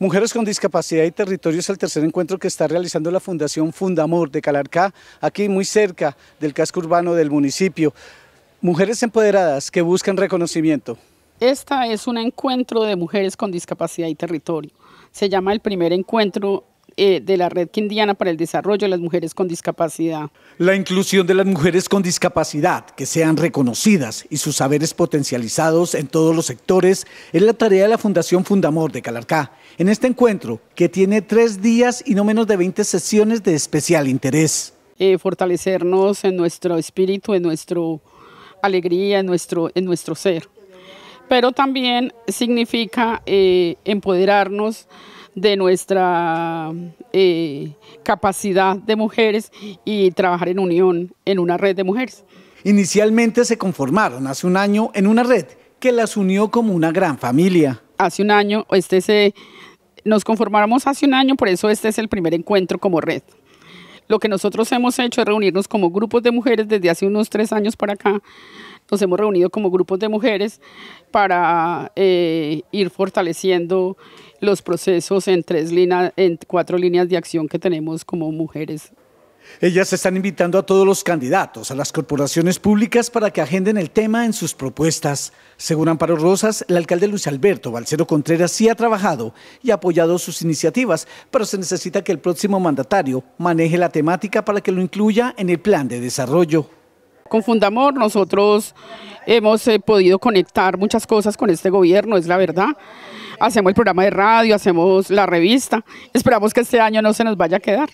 Mujeres con Discapacidad y Territorio es el tercer encuentro que está realizando la Fundación Fundamor de Calarcá, aquí muy cerca del casco urbano del municipio. Mujeres empoderadas que buscan reconocimiento. Esta es un encuentro de mujeres con discapacidad y territorio. Se llama el primer encuentro eh, de la Red Quindiana para el Desarrollo de las Mujeres con Discapacidad. La inclusión de las mujeres con discapacidad, que sean reconocidas y sus saberes potencializados en todos los sectores, es la tarea de la Fundación Fundamor de Calarcá. En este encuentro, que tiene tres días y no menos de 20 sesiones de especial interés. Eh, fortalecernos en nuestro espíritu, en nuestra alegría, en nuestro, en nuestro ser. Pero también significa eh, empoderarnos de nuestra eh, capacidad de mujeres y trabajar en unión en una red de mujeres. Inicialmente se conformaron hace un año en una red que las unió como una gran familia. Hace un año, este se, nos conformamos hace un año, por eso este es el primer encuentro como red. Lo que nosotros hemos hecho es reunirnos como grupos de mujeres desde hace unos tres años para acá. Nos hemos reunido como grupos de mujeres para eh, ir fortaleciendo los procesos en, tres líneas, en cuatro líneas de acción que tenemos como mujeres. Ellas están invitando a todos los candidatos, a las corporaciones públicas para que agenden el tema en sus propuestas. Según Amparo Rosas, el alcalde Luis Alberto Balcero Contreras sí ha trabajado y ha apoyado sus iniciativas, pero se necesita que el próximo mandatario maneje la temática para que lo incluya en el plan de desarrollo. Con Fundamor nosotros hemos eh, podido conectar muchas cosas con este gobierno, es la verdad hacemos el programa de radio, hacemos la revista. Esperamos que este año no se nos vaya a quedar.